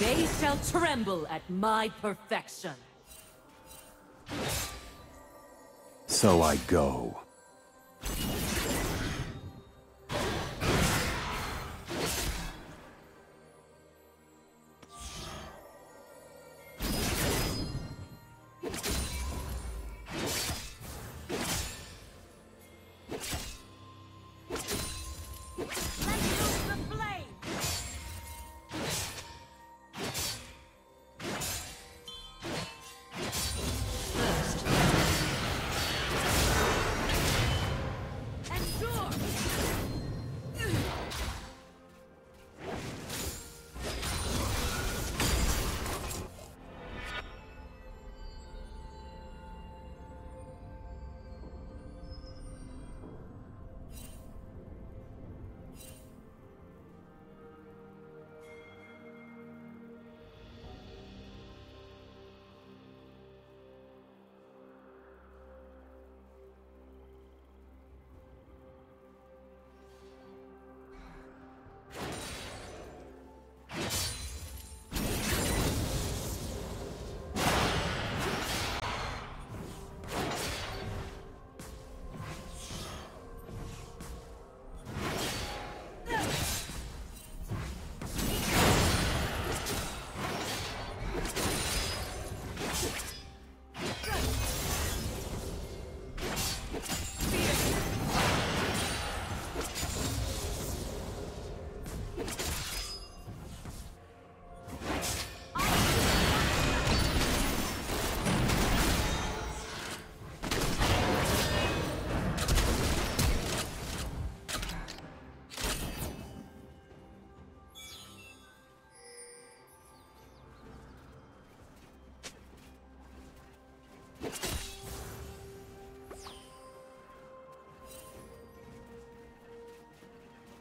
They shall tremble at my perfection. So I go.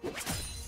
you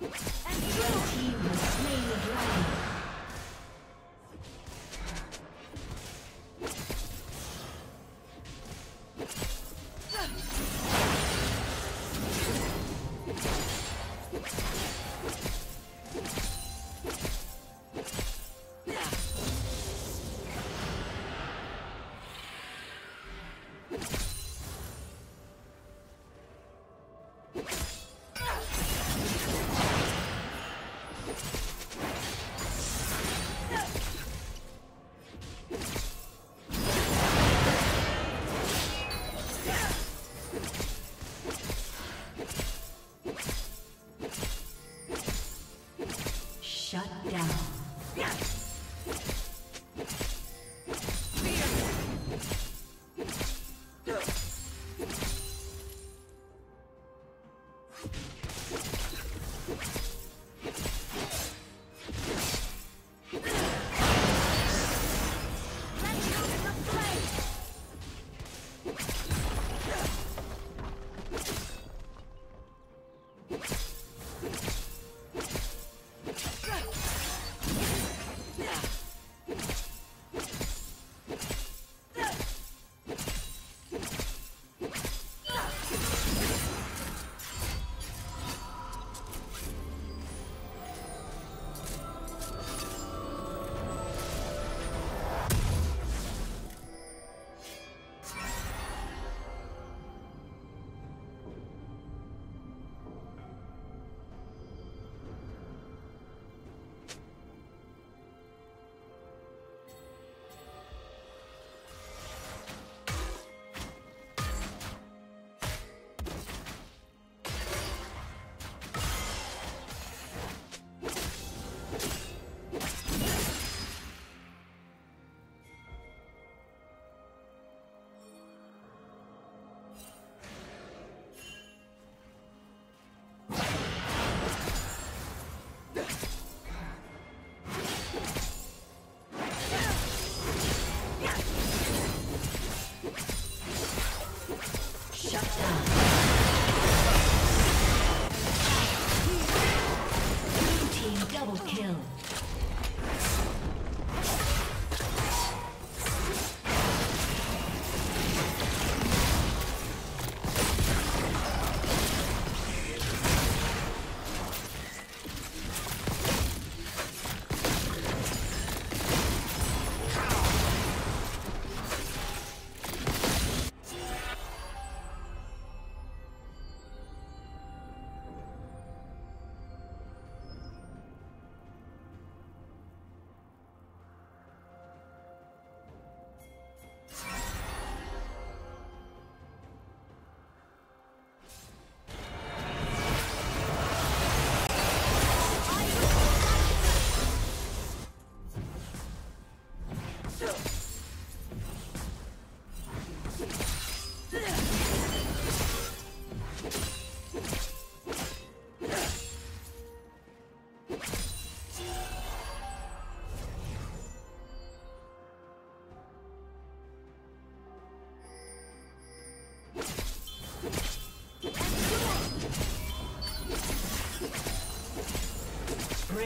you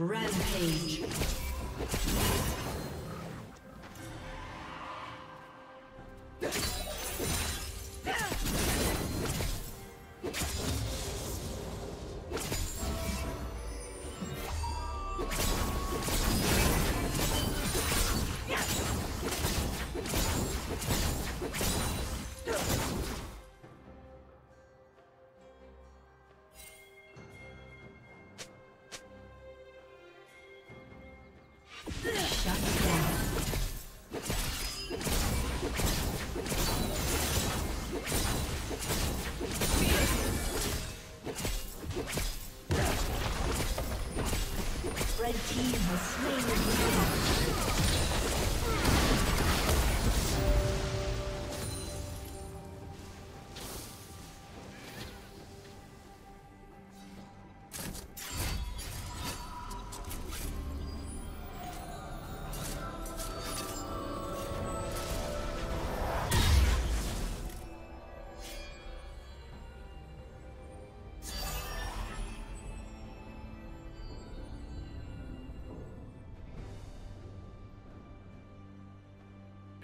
Rampage. slain.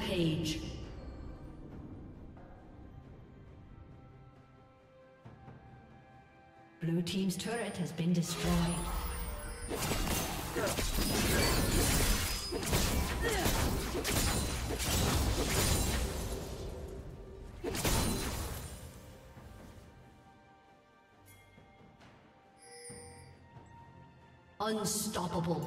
Rampage. Blue Team's turret has been destroyed. Unstoppable.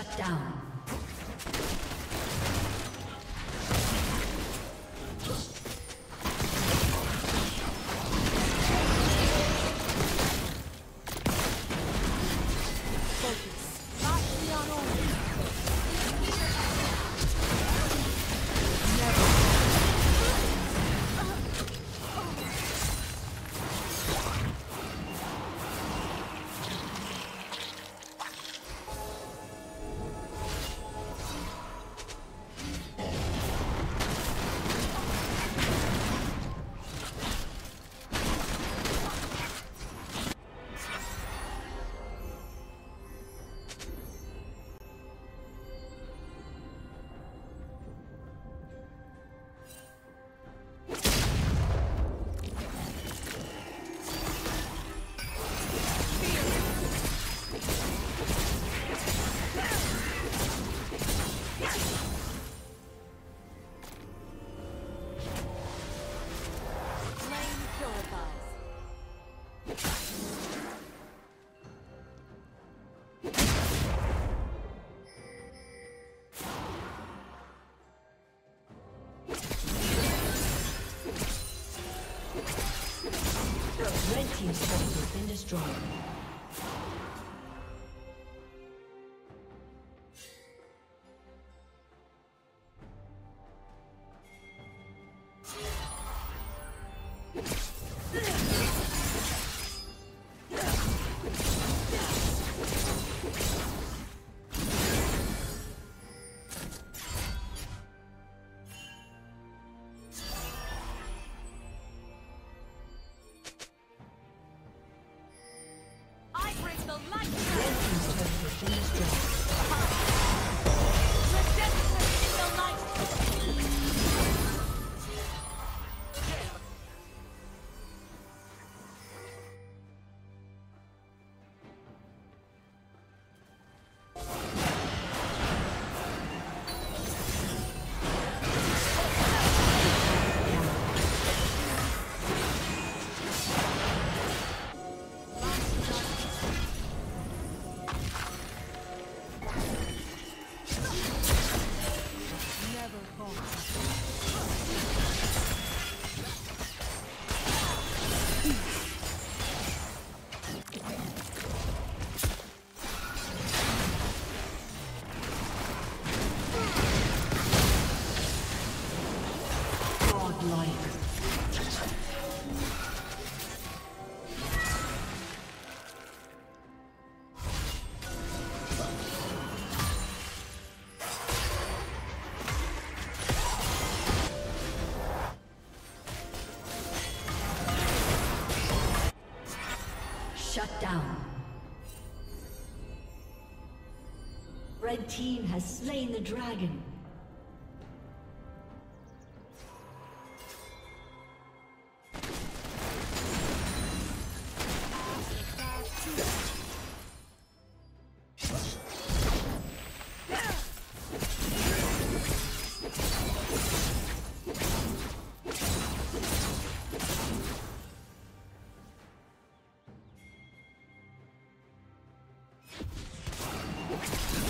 Shut down. Destroyed. team has slain the dragon. you